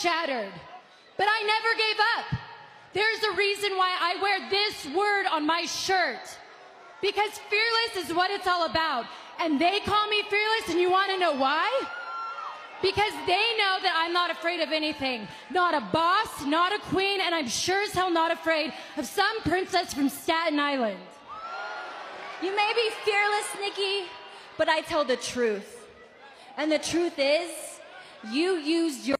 shattered. But I never gave up. There's a reason why I wear this word on my shirt. Because fearless is what it's all about. And they call me fearless, and you want to know why? Because they know that I'm not afraid of anything. Not a boss, not a queen, and I'm sure as hell not afraid of some princess from Staten Island. You may be fearless, Nikki, but I tell the truth. And the truth is, you used your